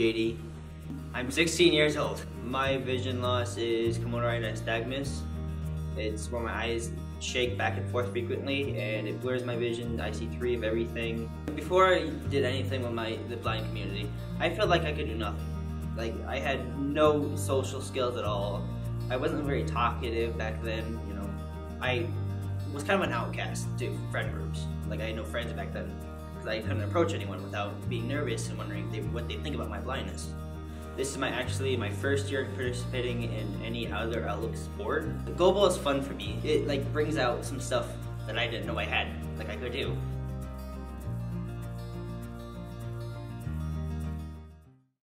JD. I'm 16 years old. My vision loss is Komodo nystagmus. It's where my eyes shake back and forth frequently and it blurs my vision. I see three of everything. Before I did anything with my the blind community, I felt like I could do nothing. Like I had no social skills at all. I wasn't very talkative back then, you know. I was kind of an outcast to friend groups. Like I had no friends back then because I couldn't approach anyone without being nervous and wondering they, what they think about my blindness. This is my actually my first year participating in any other Outlook sport. The goalball is fun for me. It like brings out some stuff that I didn't know I had, like I could do.